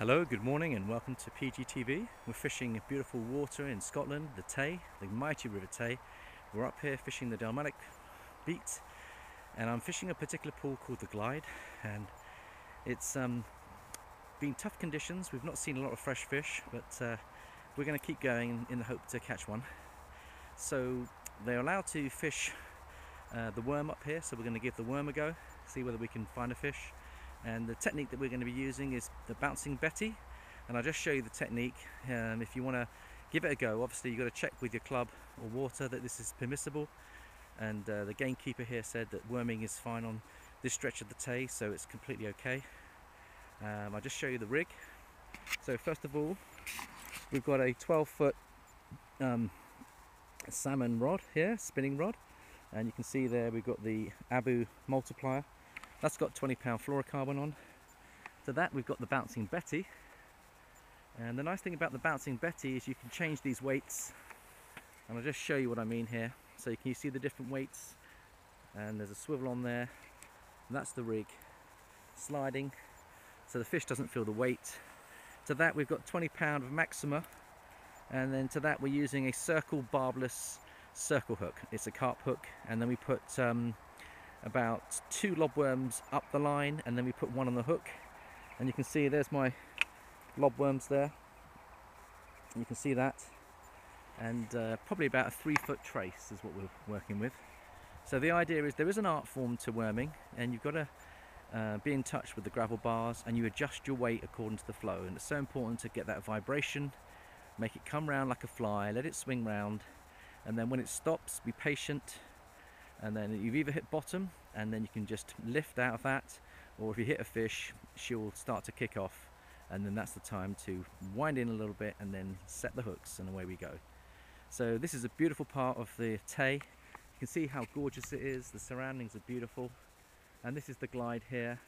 Hello, good morning, and welcome to PGTV. We're fishing beautiful water in Scotland, the Tay, the mighty River Tay. We're up here fishing the Dalmarnock Beat, and I'm fishing a particular pool called the Glide, and it's um, been tough conditions. We've not seen a lot of fresh fish, but uh, we're going to keep going in the hope to catch one. So they're allowed to fish uh, the worm up here, so we're going to give the worm a go, see whether we can find a fish and the technique that we're going to be using is the bouncing Betty. And I'll just show you the technique um, if you want to give it a go. Obviously you've got to check with your club or water that this is permissible. And uh, the gamekeeper here said that worming is fine on this stretch of the Tay so it's completely okay. Um, I'll just show you the rig. So first of all we've got a 12 foot um, salmon rod here spinning rod. And you can see there we've got the Abu multiplier that's got 20 pound fluorocarbon on. To that we've got the Bouncing Betty. And the nice thing about the Bouncing Betty is you can change these weights. And I'll just show you what I mean here. So you can you see the different weights. And there's a swivel on there. That's the rig. Sliding. So the fish doesn't feel the weight. To that we've got 20 pound of Maxima. And then to that we're using a circle barbless circle hook. It's a carp hook. And then we put um, about two lobworms up the line and then we put one on the hook. And you can see there's my lobworms there. You can see that. And uh, probably about a three foot trace is what we're working with. So the idea is there is an art form to worming and you've got to uh, be in touch with the gravel bars and you adjust your weight according to the flow. And it's so important to get that vibration make it come round like a fly let it swing round and then when it stops be patient and then you've either hit bottom and then you can just lift out of that or if you hit a fish she'll start to kick off and then that's the time to wind in a little bit and then set the hooks and away we go. So this is a beautiful part of the Tay. You can see how gorgeous it is. The surroundings are beautiful. And this is the glide here.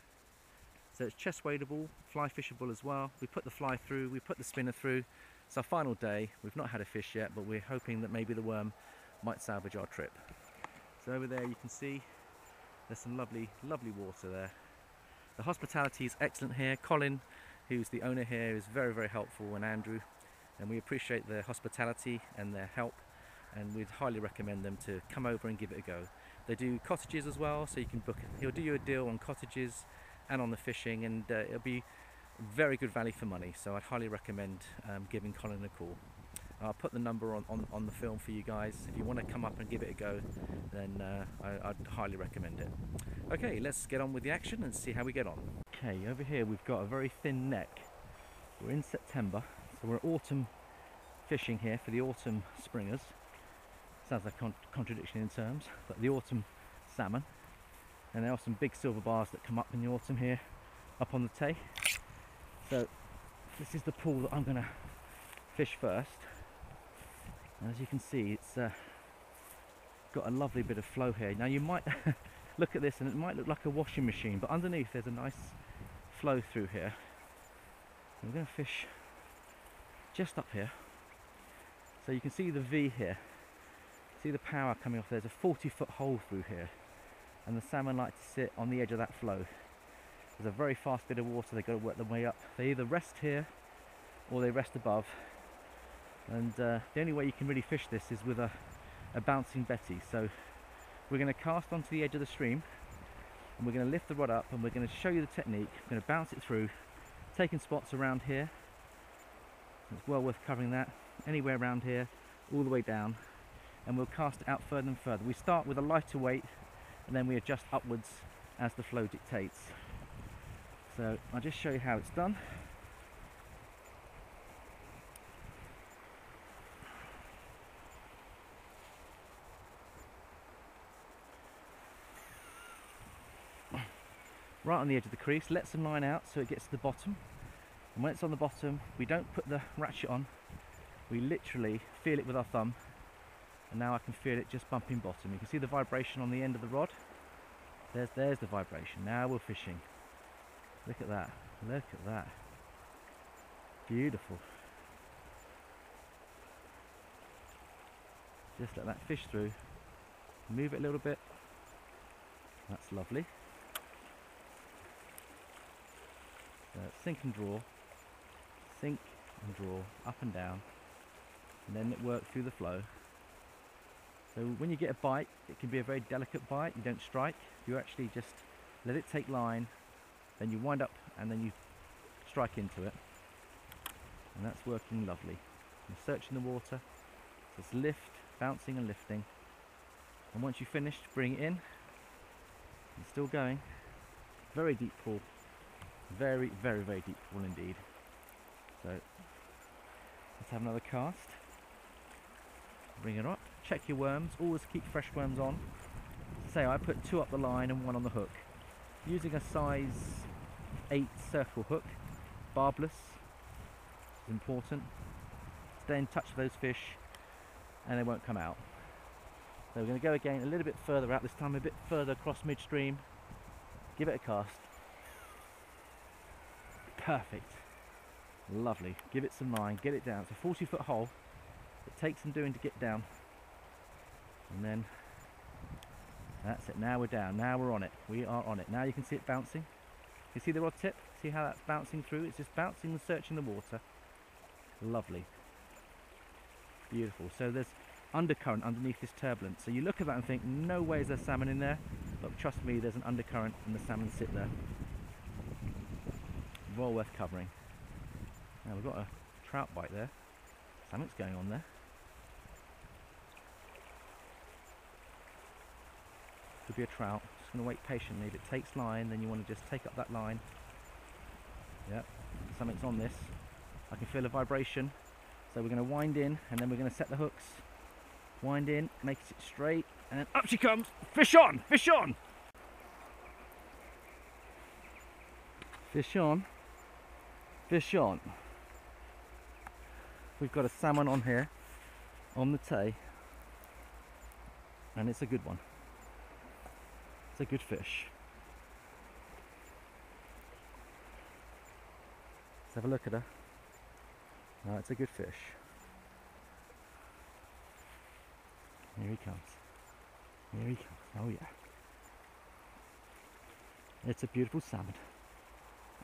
So it's chest weightable fly fishable as well. We put the fly through we put the spinner through. It's our final day. We've not had a fish yet but we're hoping that maybe the worm might salvage our trip so over there you can see there's some lovely, lovely water there. The hospitality is excellent here. Colin, who's the owner here, is very, very helpful and Andrew. And we appreciate their hospitality and their help and we'd highly recommend them to come over and give it a go. They do cottages as well, so you can book, he'll do you a deal on cottages and on the fishing and uh, it'll be very good value for money. So I'd highly recommend um, giving Colin a call. I'll put the number on, on, on, the film for you guys. If you want to come up and give it a go, then uh, I, would highly recommend it. Okay, let's get on with the action and see how we get on. Okay, over here we've got a very thin neck. We're in September, so we're autumn fishing here for the autumn springers. Sounds like a con contradiction in terms, but the autumn salmon. And there are some big silver bars that come up in the autumn here, up on the Tay. So this is the pool that I'm going to fish first as you can see it's uh, got a lovely bit of flow here. Now you might look at this and it might look like a washing machine but underneath there's a nice flow through here. And we're going to fish just up here. So you can see the V here. See the power coming off? There's a 40 foot hole through here. And the salmon like to sit on the edge of that flow. There's a very fast bit of water. They've got to work their way up. They either rest here or they rest above and uh, the only way you can really fish this is with a, a bouncing Betty. So we're going to cast onto the edge of the stream and we're going to lift the rod up and we're going to show you the technique. We're going to bounce it through taking spots around here. It's well worth covering that. Anywhere around here all the way down. And we'll cast it out further and further. We start with a lighter weight and then we adjust upwards as the flow dictates. So I'll just show you how it's done right on the edge of the crease, let some line out so it gets to the bottom. And when it's on the bottom, we don't put the ratchet on, we literally feel it with our thumb. And now I can feel it just bumping bottom. You can see the vibration on the end of the rod. There's, there's the vibration. Now we're fishing. Look at that. Look at that. Beautiful. Just let that fish through. Move it a little bit. That's lovely. Uh, sink and draw sink and draw up and down and then it work through the flow. So when you get a bite, it can be a very delicate bite. You don't strike. You actually just let it take line, then you wind up and then you strike into it. And that's working lovely. You're searching the water. So it's lift, bouncing and lifting. And once you've finished, bring it in. It's still going. Very deep pool. Very, very, very deep pool indeed. So let's have another cast. Bring it up. Check your worms. Always keep fresh worms on. Say I put two up the line and one on the hook. Using a size 8 circle hook, barbless, is important. Stay in touch with those fish and they won't come out. So we're going to go again a little bit further out, this time a bit further across midstream. Give it a cast. Perfect. Lovely. Give it some line, get it down. It's a 40 foot hole. It takes some doing to get down. And then that's it. Now we're down. Now we're on it. We are on it. Now you can see it bouncing. You see the rod tip? See how that's bouncing through? It's just bouncing and searching the water. Lovely. Beautiful. So there's undercurrent underneath this turbulence. So you look at that and think, no way is there salmon in there. But trust me, there's an undercurrent and the salmon sit there. Well worth covering. Now we've got a trout bite there. Something's going on there. Could be a trout. Just going to wait patiently. If it takes line, then you want to just take up that line. Yep, something's on this. I can feel a vibration. So we're going to wind in and then we're going to set the hooks. Wind in, make it straight, and then up she comes. Fish on, fish on. Fish on, fish on. We've got a salmon on here, on the tay, and it's a good one. It's a good fish. Let's have a look at her. No, it's a good fish. Here he comes. Here he comes. Oh yeah. It's a beautiful salmon.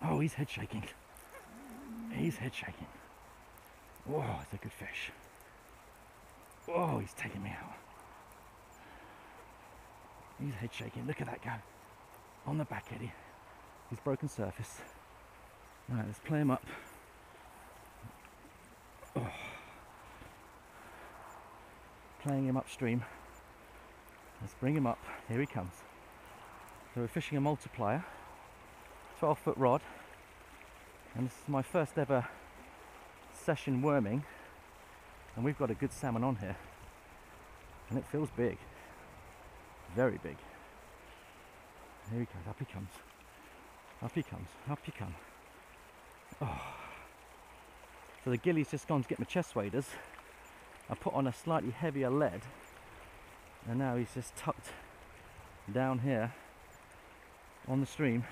Oh, he's head shaking. He's head shaking. Oh, it's a good fish. Oh, he's taking me out. He's head shaking. Look at that go. On the back Eddie. He's broken surface. Right, let's play him up. Oh. Playing him upstream. Let's bring him up. Here he comes. So we're fishing a multiplier, 12 foot rod, and this is my first ever session worming, and we've got a good salmon on here, and it feels big, very big. Here he goes, up he comes, up he comes, up he comes. Oh. So the gilly's just gone to get my chest waders. I put on a slightly heavier lead and now he's just tucked down here on the stream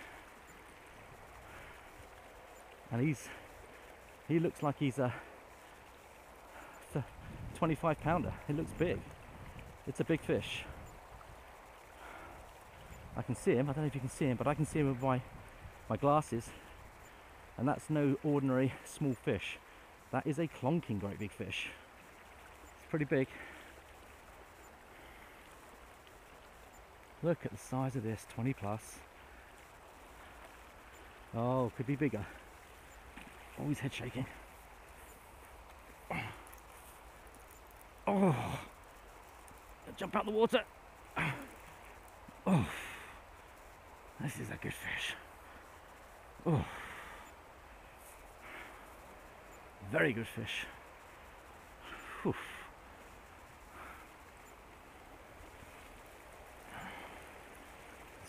and he's he looks like he's a 25 pounder. It looks big. It's a big fish. I can see him. I don't know if you can see him but I can see him with my my glasses. And that's no ordinary small fish. That is a clonking great big fish. It's pretty big. Look at the size of this, 20 plus. Oh, could be bigger. Always head shaking. Oh, jump out the water. Oh, this is a good fish. Oh, very good fish. Whew.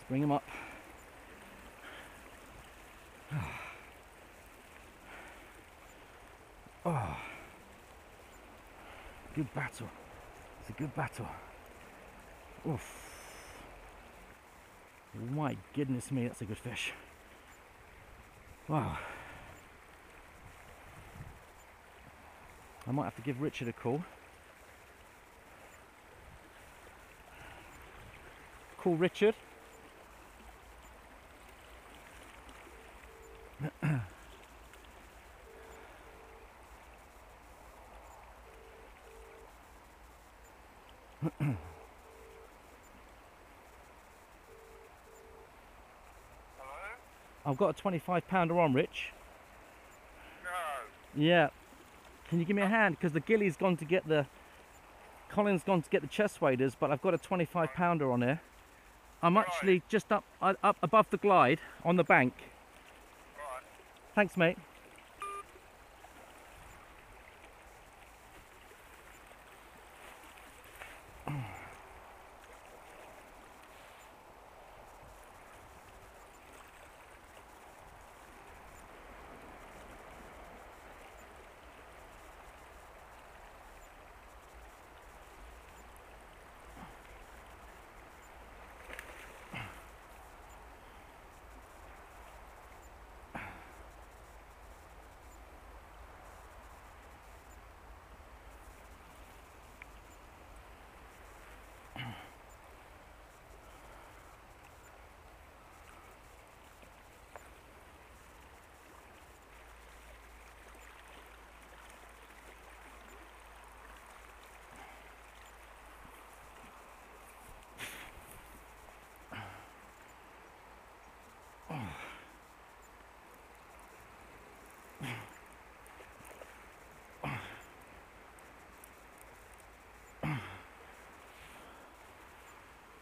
Bring him up. Oh, good battle. It's a good battle. Oof. My goodness me, that's a good fish. Wow. I might have to give Richard a call. Call Richard. I've got a 25 pounder on, Rich. No. Yeah. Can you give me a hand? Because the gilly's gone to get the. Colin's gone to get the chest waders, but I've got a 25 pounder on here. I'm Right. actually just up up above the glide on the bank. Right. Thanks, mate.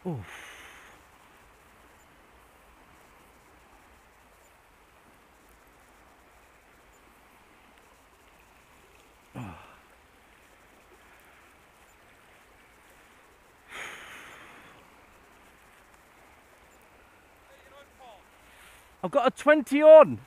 Oof. I've got a 20 on.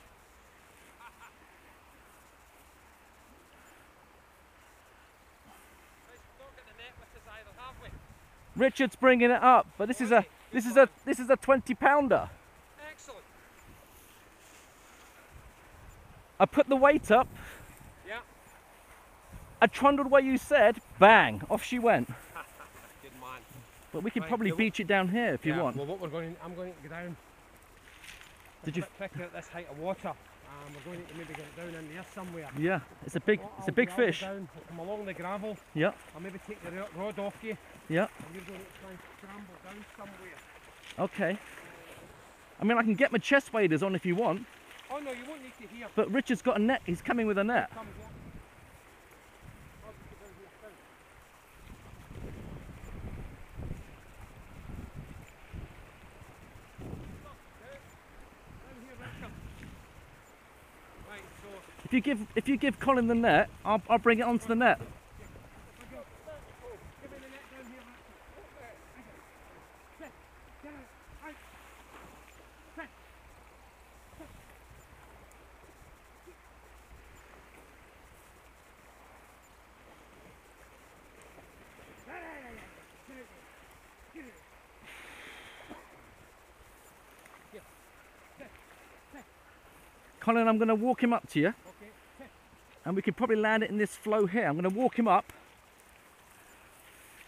Richard's bringing it up, but this is a this is a this is a 20 pounder. Excellent. I put the weight up, Yeah. I trundled where you said, bang, off she went. Good man. But we could Right, probably beach it down here if you want. Well, what we're going, I'm going to go down. Did you? pick at this height of water. Um, we're going to maybe get it down in there somewhere. Yeah, it's a big it's a big I'll fish. Down, come along the gravel. Yeah, I'll maybe take the rod off you. yeah. And you're going to try and scramble down somewhere. Okay. I mean, I can get my chest waders on if you want, Oh no, you won't need to hear. but Richard's got a net. He's coming with a net. Come here. I'll just get down here, down. Down here, Richard. Right, so If you give if you give Colin the net, I'll I'll bring it onto the net. Colin, I'm going to walk him up to you. And we could probably land it in this flow here. I'm going to walk him up.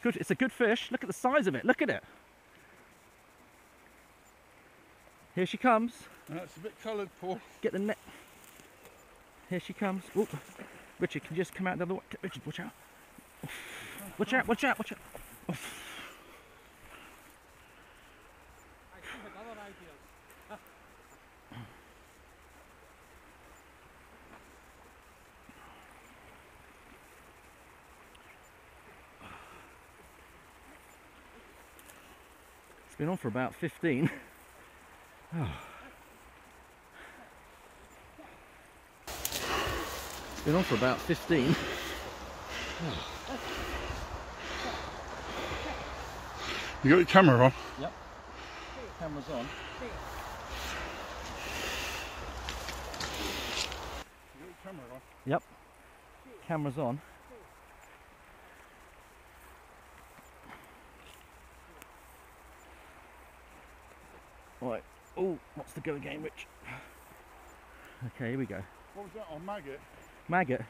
Good. It's a good fish. Look at the size of it. Look at it. Here she comes. That's a bit coloured, Paul. Get the net. Here she comes. Oop. Richard, can you just come out the other way? Richard, watch out. Watch out, watch out, watch out. I been on for about 15. It's been on for about 15. You got your camera on? Yep. Camera's on. You got your camera on? Yep. Camera's on. Right. Oh, what's the go again, Rich? Okay, here we go. What was that on maggot? Maggot.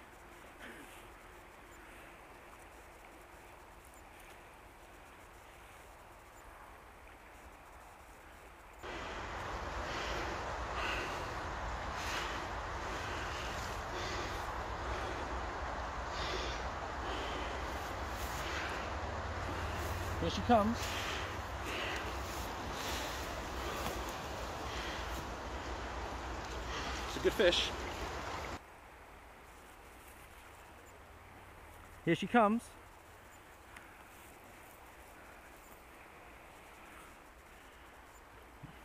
Here she comes. Good fish. Here she comes.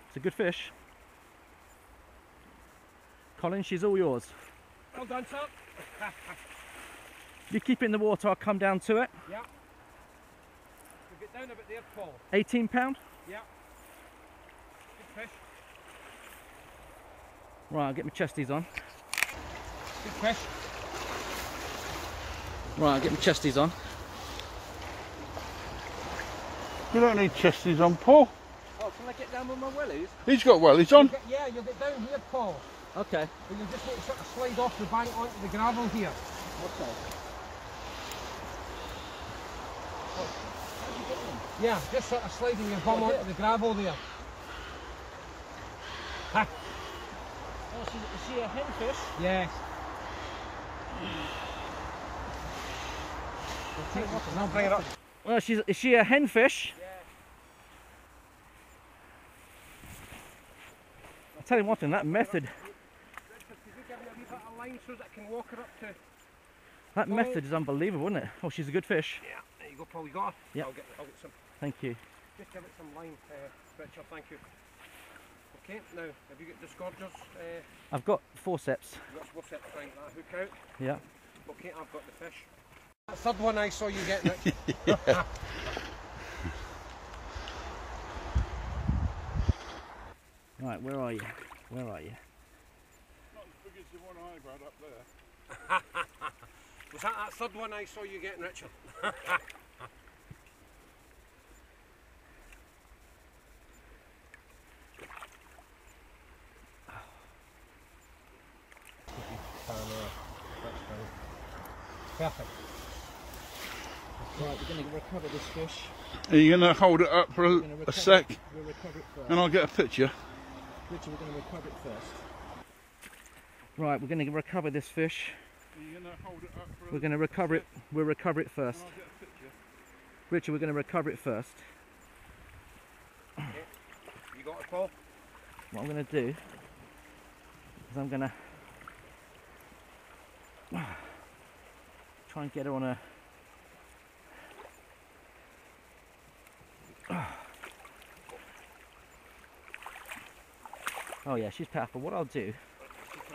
It's a good fish. Colin, she's all yours. Well done, sir. You keep it in the water, I'll come down to it. Yeah. You get down a bit there, Paul. 18 pound. Yeah. Good fish. Right, I'll get my chesties on. Good fish. Right, I'll get my chesties on. You don't need chesties on, Paul. Oh, can I get down with my willies? He's got wellies on. You get- yeah, you'll get down here, Paul. Okay. And you'll just need to sort of slide off the bank onto the gravel here. Okay. Yeah, just sort of sliding your bum onto the gravel there. Oh, she's, is she a henfish? Yes. I'll bring it up. Well, she's is she a henfish? I'll tell you what, thing, that method, Could you give me a wee bit of line so that I can walk her up to... that method is unbelievable, isn't it? Oh, she's a good fish. Yeah, there you go, Paul. You got her? Yep. I'll get, I'll get some. Thank you. Just give it some line, uh, Richard. Thank you. Okay, now, have you got disgorgers? Uh, I've got forceps. you got forceps to find that hook out. Yeah. Okay, I've got the fish. That third one I saw you getting it. Right, where are you? Where are you? Not as big as the one I've had up there. Was that that third one I saw you getting, Richard? Perfect. Right, we're going to recover this fish. Are you going to hold it up for a, a sec It. We'll recover it first. and I'll get a picture? Richard, we're going to recover it first. Right, we're going to recover this fish. Are you going to hold it up for We're going to recover it. We'll recover it and first. I'll get a picture? Richard, we're going to recover it first. You got it, Paul? What I'm going to do is I'm going to try and get her on a. Oh yeah, she's powerful. What I'll do,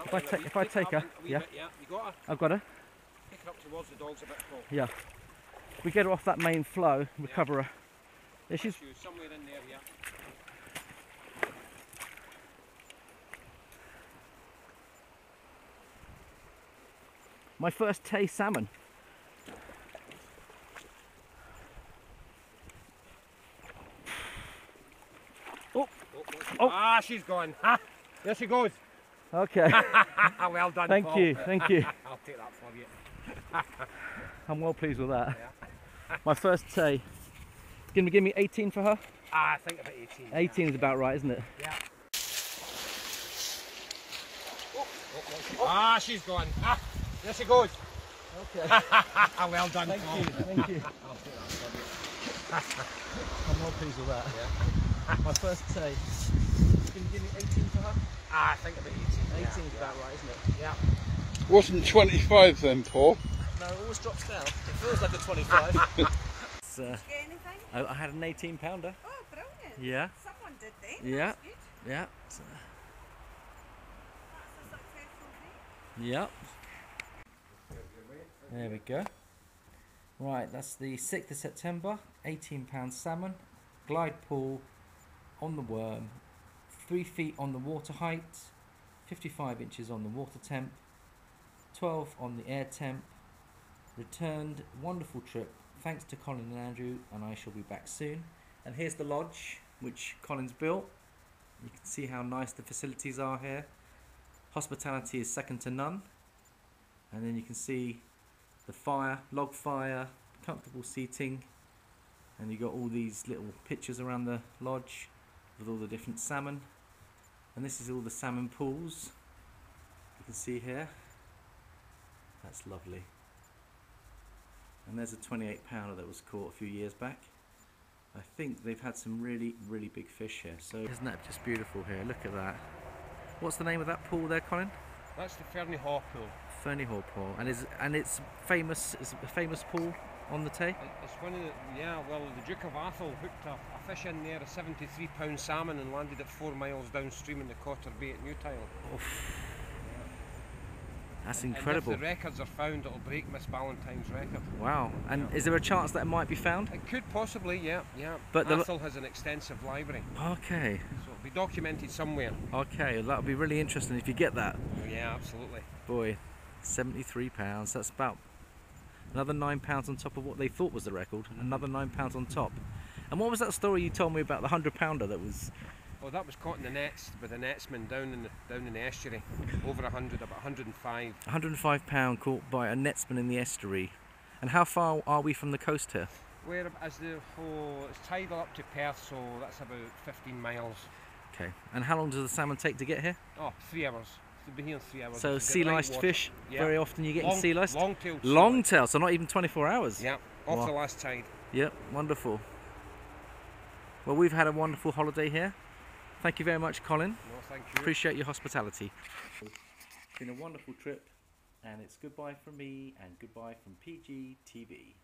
If I ta- if I take her, yeah. yeah, you got her. I've got her. Take her up towards the dogs a bit. Yeah, we get her off that main flow, recover her. Yeah, she's somewhere in there, yeah. my first tay salmon. Oh, Ah, she's gone. Ha! There she goes. Okay, well done, thank Paul. you, thank you. I'll take that for you. I'm well pleased with that. My first. Can you give me 18 for her? Ah, I think about 18. 18 is about right, isn't it? Yeah. Ah, she's gone. Ah, there she goes. Okay. Well done, Thank Paul. you, thank you. I'll take that for you. I'm well pleased with that. Yeah. My first tay. Can you give me 18 for her? Ah, I think about 18. 18 yeah. is about right, isn't it? Yeah. Wasn't 25 then, Paul? No, it always drops down. It feels like a 25. it's, uh, Get anything? I, I had an 18 pounder. Oh, brilliant. Yeah, Someone did then. Yeah. That's good. yeah, it's, uh, That's a yeah. There we go. Right, that's the 6th of September. 18 pound salmon, glide pool, on the worm, 3 feet on the water height, 55 inches on the water temp, 12 on the air temp. Returned, wonderful trip. Thanks to Colin and Andrew, and I shall be back soon. And here's the lodge which Colin's built. You can see how nice the facilities are here. Hospitality is second to none. And then you can see the fire, log fire, comfortable seating, and you got all these little pictures around the lodge with all the different salmon. And this is all the salmon pools. You can see here. That's lovely. And there's a 28 pounder that was caught a few years back. I think they've had some really, really big fish here. So isn't that just beautiful here? Look at that. What's the name of that pool there, Colin? That's the Fernie Haw pool. Fernie Hall pool, and is and it's famous. it's a famous pool on the Tay. It's one of the, yeah, well, the Duke of Atholl hooked a, a fish in there, a 73 pound salmon, and landed it four miles downstream in the Cotter Bay at Newtyle. That's And incredible. if the records are found, it'll break Miss Ballantine's record. Wow. And is there a chance that it might be found? It could possibly, yeah, yeah. But the- Atholl has an extensive library, Okay. so it'll be documented somewhere. Okay. that'll be really interesting if you get that. Oh, yeah, absolutely. Boy, 73 pounds. That's about another nine pounds on top of what they thought was the record. Another nine pounds on top. And what was that story you told me about the hundred pounder that was? Well, that was caught in the nets by the netsman down in the down in the estuary, over 100, about 105. 105 pound caught by a netsman in the estuary. And how far are we from the coast here? Where as the oh, it's tidal up to Perth, so that's about 15 miles. Okay. And how long does the salmon take to get here? Oh, three hours. They'll be here in. So sea get right liced water. fish. Yeah. Very often you get long, sea liced. Long tail. Long tail, so not even 24 hours. Yeah, off Wow. the last tide. Yep, wonderful. Well, we've had a wonderful holiday here. Thank you very much, Colin. No, thank you. Appreciate your hospitality. It's been a wonderful trip, and it's goodbye from me and goodbye from PG TV.